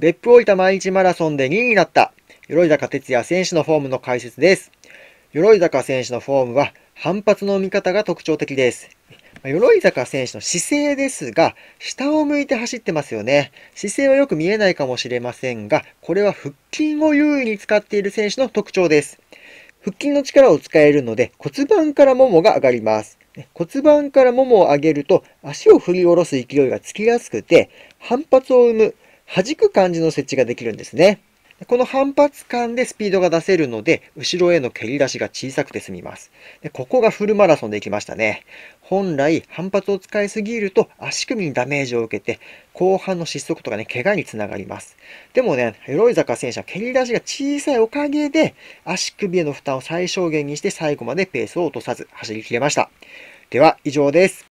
別府大分毎日マラソンで2位になった、鎧坂哲也選手のフォームの解説です。鎧坂選手のフォームは反発の見方が特徴的です。鎧坂選手の姿勢ですが、下を向いて走ってますよね。姿勢はよく見えないかもしれませんが、これは腹筋を優位に使っている選手の特徴です。腹筋の力を使えるので骨盤からももが上がります。骨盤からももを上げると足を振り下ろす勢いがつきやすくて反発を生む弾く感じの設置ができるんですね。この反発感でスピードが出せるので、後ろへの蹴り出しが小さくて済みます。でここがフルマラソンで行きましたね。本来、反発を使いすぎると足首にダメージを受けて、後半の失速とかね、怪我につながります。でもね、鎧坂選手は蹴り出しが小さいおかげで、足首への負担を最小限にして最後までペースを落とさず走り切れました。では、以上です。